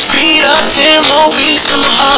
Sweet up ten weeks in my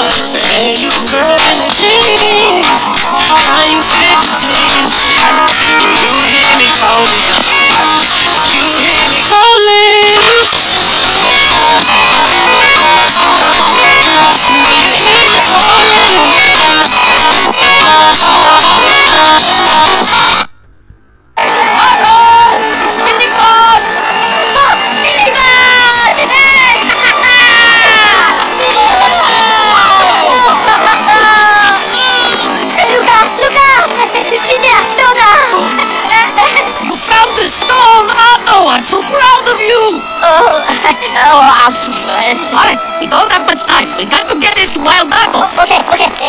Alright, we don't have much time. We got to get this Wild Apples. Okay, okay.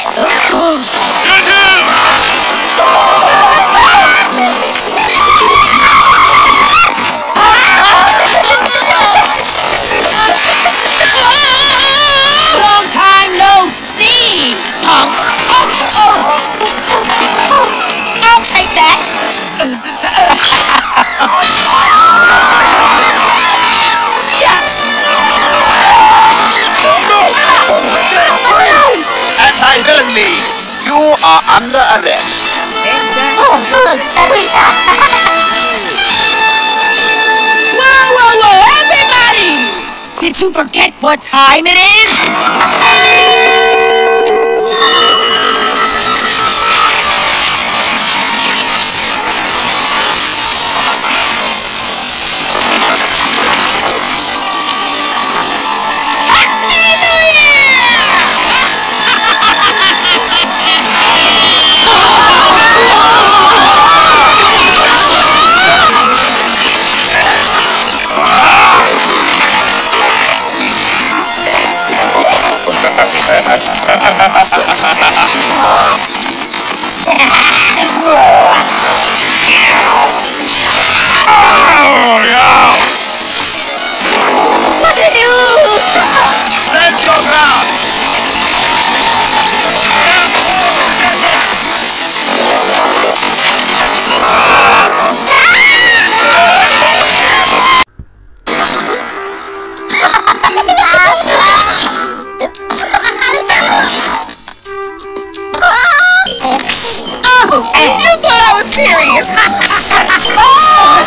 You are under arrest. Oh, good. Whoa, whoa, whoa, everybody! Did you forget what time it is? And you thought I was serious. Oh,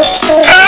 Sit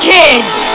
kid.